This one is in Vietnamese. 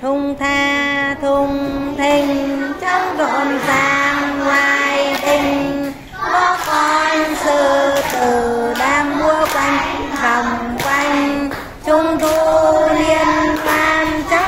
thung tha thung